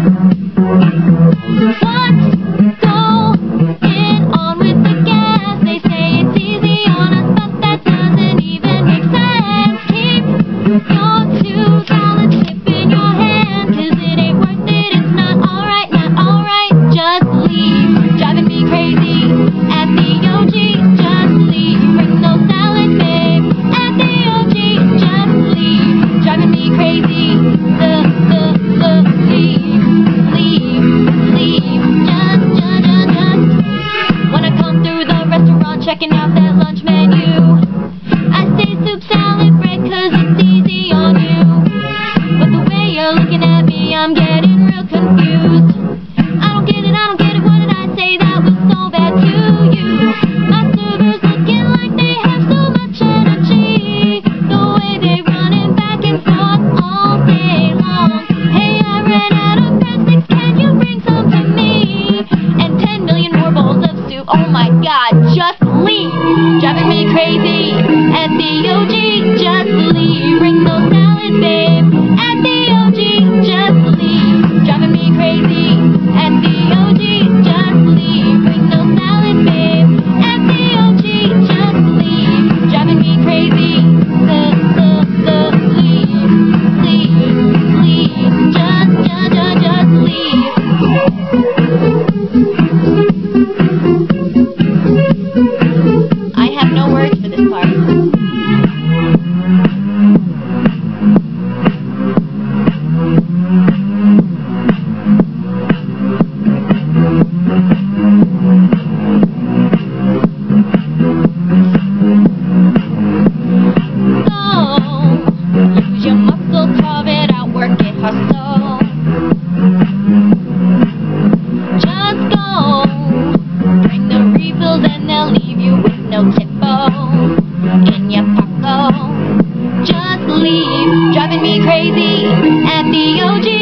Thank you. driving me crazy. F-D-O-G, just leave. Just go. Bring the refills and they'll leave you with no in your pocket. Just leave. Driving me crazy at the OG.